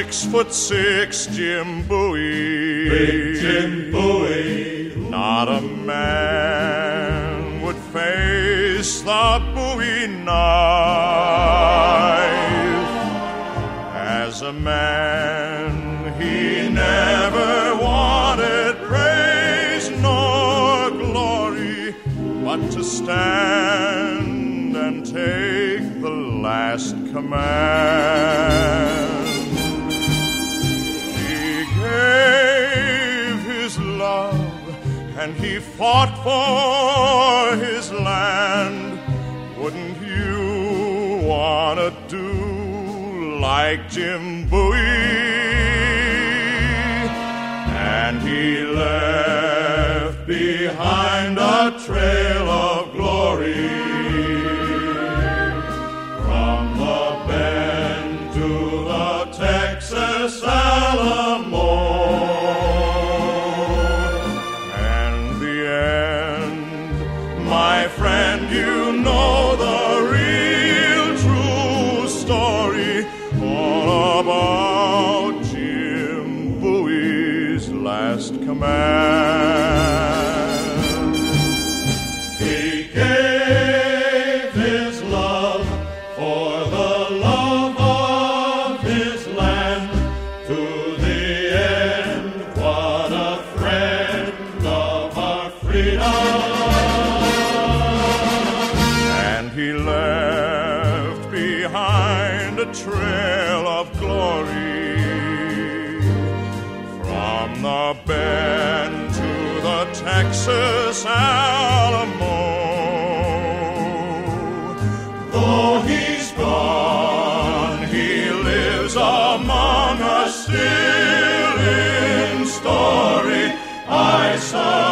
six foot six Jim Bowie. Big Jim Bowie. Not a man would face the Bowie knife. As a man, he never wanted praise nor glory, but to stand and take the last command. He fought for his land. Wouldn't you want to do like Jim Bowie? And he left behind a trail my friend, you know the real true story all about Jim Bowie's last command. He left behind a trail of glory from the Bend to the Texas Alamo. Though he's gone, he lives among us still in story. I salute